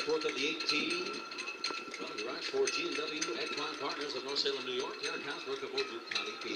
the fourth of the 18. Well, he rides for G&W Equine Partners of North Salem, New York. Eric Hasbrouck aboard Boukati P.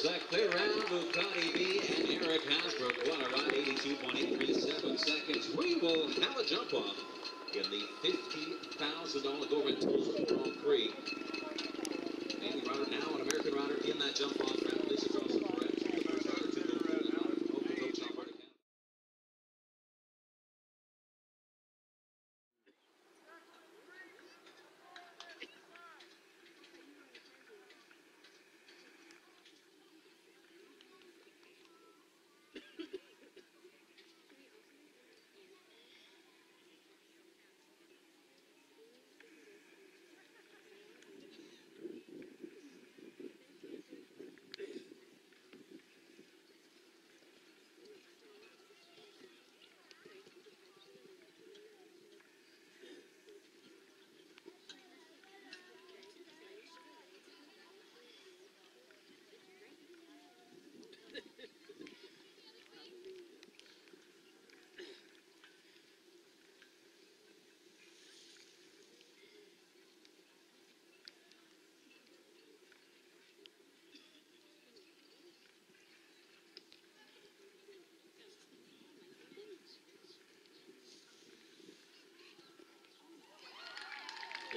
There's that clear round. Boukati B and Eric Hasbrouck. What a ride, 82.837 seconds. We will have a jump off in the $50,000 Go Red Tools for all three. Navy rider now, an American rider in that jump off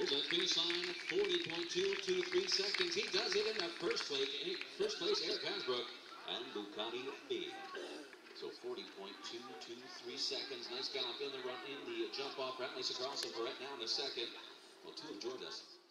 Finish line, 40.223 seconds. He does it in the first place. First place, Eric Hasbrouck and Boukati B. So 40.223 seconds. Nice gallop in the run in the jump off. Brantley Carlson Barrett now in the second. Well, two have joined us.